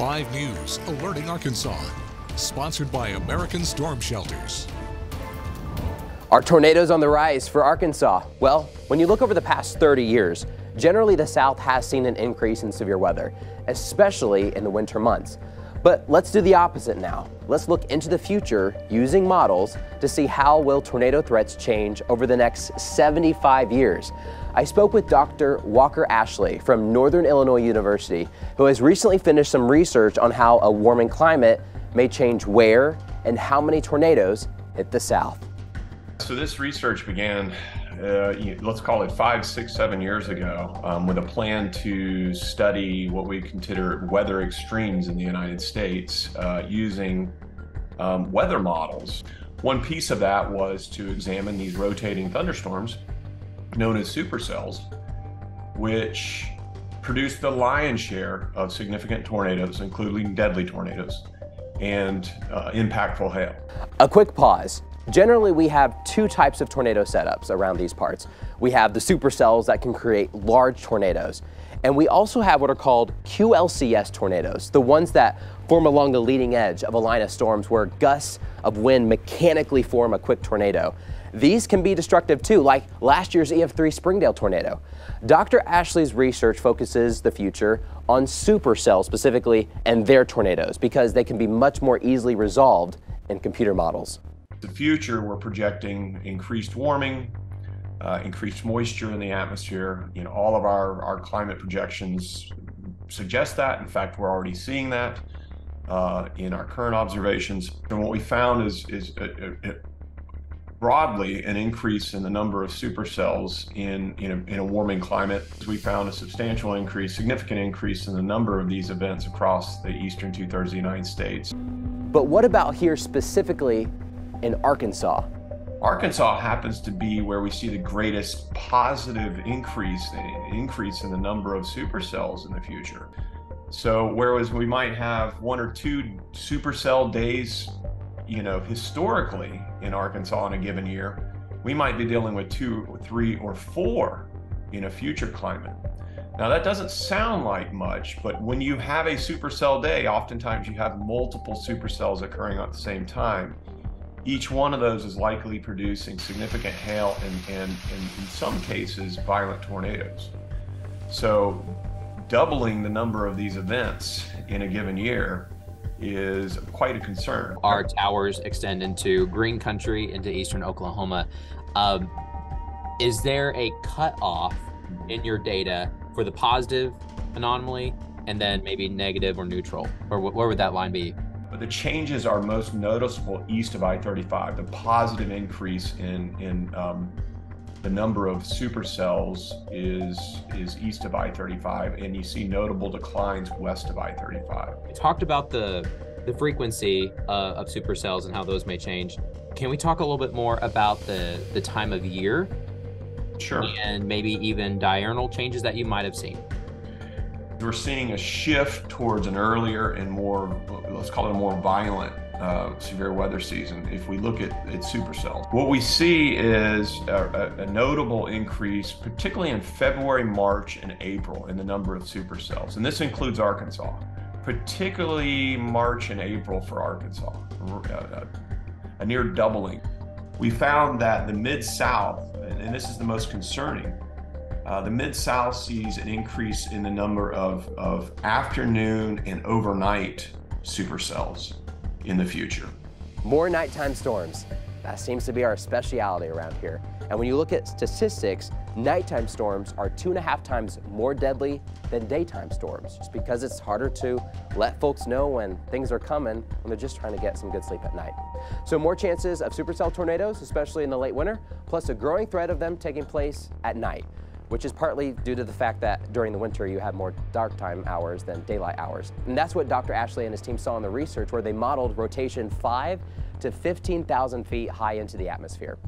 5 News, alerting Arkansas. Sponsored by American Storm Shelters. Are tornadoes on the rise for Arkansas? Well, when you look over the past 30 years, generally the South has seen an increase in severe weather, especially in the winter months. But let's do the opposite now. Let's look into the future using models to see how will tornado threats change over the next 75 years. I spoke with Dr. Walker Ashley from Northern Illinois University, who has recently finished some research on how a warming climate may change where and how many tornadoes hit the South. So this research began uh, let's call it five, six, seven years ago, um, with a plan to study what we consider weather extremes in the United States uh, using um, weather models. One piece of that was to examine these rotating thunderstorms known as supercells, which produce the lion's share of significant tornadoes, including deadly tornadoes and uh, impactful hail. A quick pause. Generally, we have two types of tornado setups around these parts. We have the supercells that can create large tornadoes, and we also have what are called QLCS tornadoes, the ones that form along the leading edge of a line of storms where gusts of wind mechanically form a quick tornado. These can be destructive too, like last year's EF3 Springdale tornado. Dr. Ashley's research focuses the future on supercells specifically and their tornadoes because they can be much more easily resolved in computer models. The future, we're projecting increased warming, uh, increased moisture in the atmosphere. You know, all of our, our climate projections suggest that. In fact, we're already seeing that uh, in our current observations. And what we found is, is a, a, a broadly an increase in the number of supercells in, in a, in a warming climate. We found a substantial increase, significant increase in the number of these events across the eastern two thirds of the United States. But what about here specifically in Arkansas. Arkansas happens to be where we see the greatest positive increase increase in the number of supercells in the future. So whereas we might have one or two supercell days, you know, historically in Arkansas in a given year, we might be dealing with two or three or four in a future climate. Now that doesn't sound like much, but when you have a supercell day, oftentimes you have multiple supercells occurring at the same time each one of those is likely producing significant hail and, and, and in some cases violent tornadoes. So doubling the number of these events in a given year is quite a concern. Our towers extend into green country, into eastern Oklahoma. Um, is there a cutoff in your data for the positive anomaly and then maybe negative or neutral? Or where would that line be? But the changes are most noticeable east of I-35. The positive increase in in um, the number of supercells is is east of I-35, and you see notable declines west of I-35. We talked about the the frequency uh, of supercells and how those may change. Can we talk a little bit more about the the time of year? Sure. And maybe even diurnal changes that you might have seen. We're seeing a shift towards an earlier and more, let's call it a more violent uh, severe weather season if we look at, at supercells. What we see is a, a, notable increase, particularly in February, March, and April in the number of supercells. And this includes Arkansas, particularly March and April for Arkansas, a, a near doubling. We found that the Mid-South, and this is the most concerning, uh, the Mid South sees an increase in the number of, of afternoon and overnight supercells in the future. More nighttime storms. That seems to be our speciality around here. And when you look at statistics, nighttime storms are two and a half times more deadly than daytime storms, just because it's harder to let folks know when things are coming when they're just trying to get some good sleep at night. So more chances of supercell tornadoes, especially in the late winter, plus a growing threat of them taking place at night which is partly due to the fact that during the winter you have more dark time hours than daylight hours. And that's what Dr. Ashley and his team saw in the research where they modeled rotation 5 to 15,000 feet high into the atmosphere.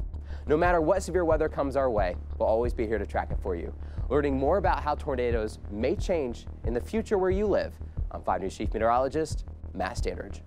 No matter what severe weather comes our way, we'll always be here to track it for you. Learning more about how tornadoes may change in the future where you live. I'm 5 News Chief Meteorologist Matt Standridge.